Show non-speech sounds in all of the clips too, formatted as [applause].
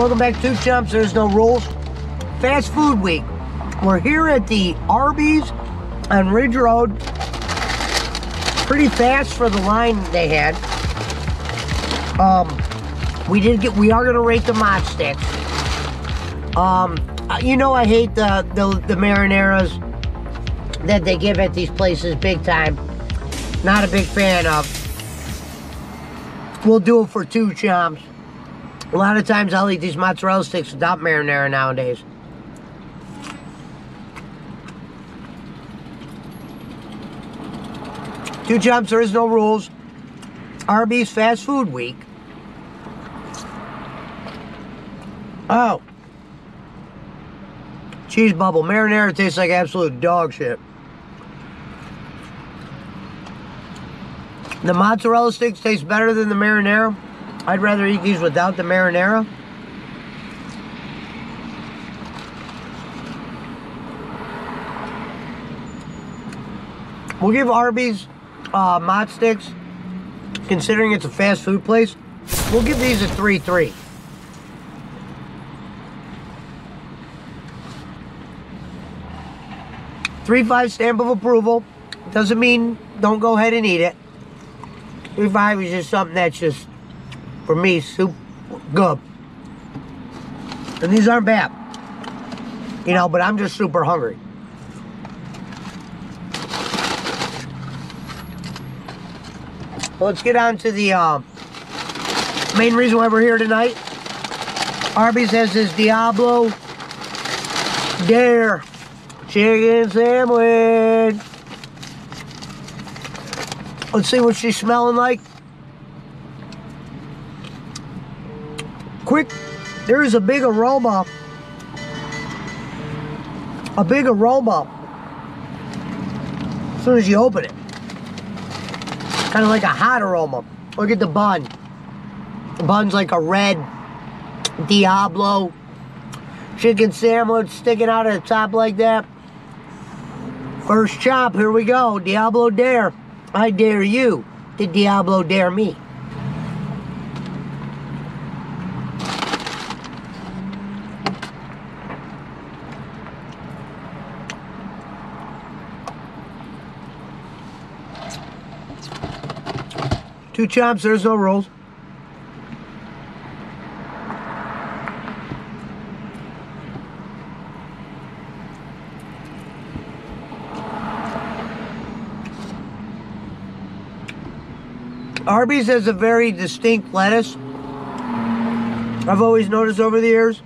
Welcome back to Chomps. There's no rules. Fast Food Week. We're here at the Arby's on Ridge Road. Pretty fast for the line they had. Um, we did get. We are gonna rate the mod sticks. Um, uh, you know I hate the the, the marinaras that they give at these places big time. Not a big fan of. We'll do it for two chomps. A lot of times I'll eat these mozzarella sticks without marinara nowadays. Two chomps, there is no rules. Arby's Fast Food Week. Oh. Cheese bubble. Marinara tastes like absolute dog shit. The mozzarella sticks taste better than the marinara. I'd rather eat these without the marinara. We'll give Arby's uh, mod sticks, considering it's a fast food place, we'll give these a 3-3. Three five stamp of approval. Doesn't mean don't go ahead and eat it. Three five is just something that's just for me soup, good. And these aren't bad. You know, but I'm just super hungry. let's get on to the uh, main reason why we're here tonight. Arby's has this Diablo Dare chicken sandwich. Let's see what she's smelling like. Quick, there is a big aroma. A big aroma. As soon as you open it. Kind of like a hot aroma. Look at the bun. The bun's like a red Diablo chicken sandwich sticking out of the top like that. First chop, here we go. Diablo dare. I dare you to Diablo dare me. Two chomps, there's no rolls. Arby's has a very distinct lettuce. I've always noticed over the years.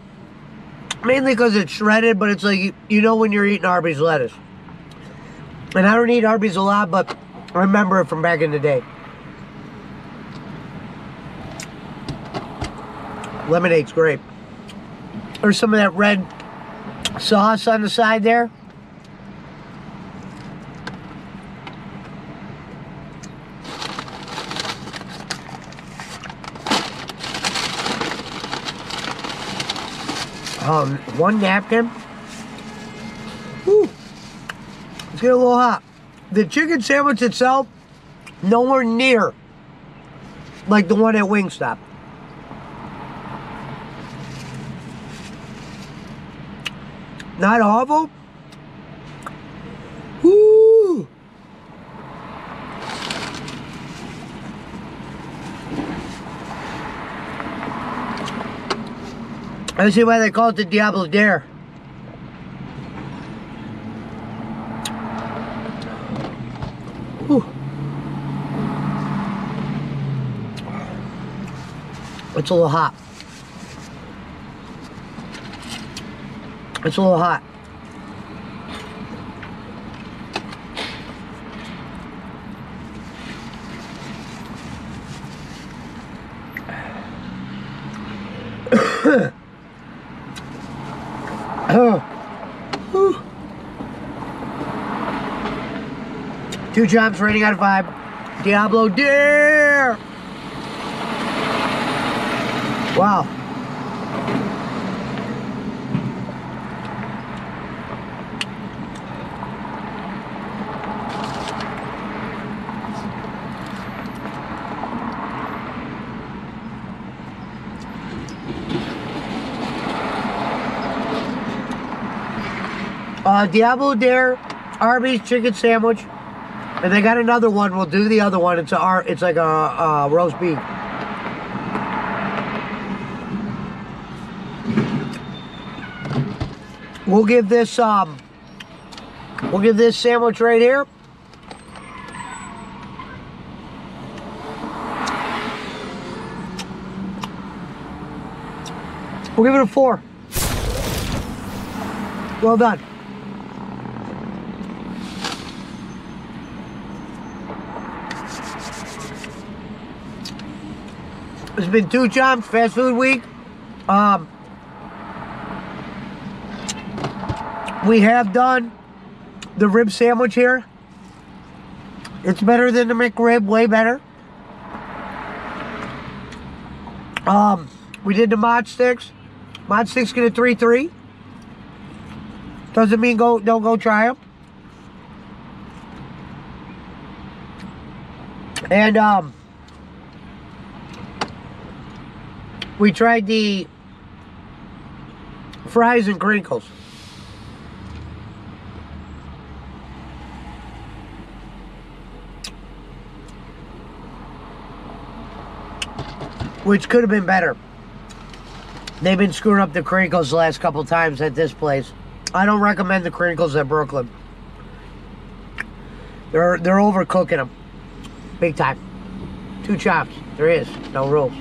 Mainly because it's shredded, but it's like, you know when you're eating Arby's lettuce. And I don't eat Arby's a lot, but I remember it from back in the day. Lemonade's great. There's some of that red sauce on the side there. Um, one napkin. Whew. Let's get a little hot. The chicken sandwich itself, nowhere near like the one at Wingstop. Not awful. Woo! I see why they call it the Diablo Dare. Whew. It's a little hot. It's a little hot. [coughs] Two chomps, rating out of five. Diablo Dare! Wow. Uh, Diablo Dare, Arby's chicken sandwich, and they got another one. We'll do the other one. It's a it's like a, a roast beef. We'll give this um, we'll give this sandwich right here. We'll give it a four. Well done. It's been two chomps, fast food week. Um, we have done the rib sandwich here. It's better than the McRib, way better. Um, we did the mod sticks. Mod sticks get a 3-3. Doesn't mean go don't go try them. And um we tried the fries and crinkles. Which could have been better. They've been screwing up the crinkles the last couple times at this place. I don't recommend the crinkles at Brooklyn. They're they're overcooking them, big time. Two chomps. There is no rules.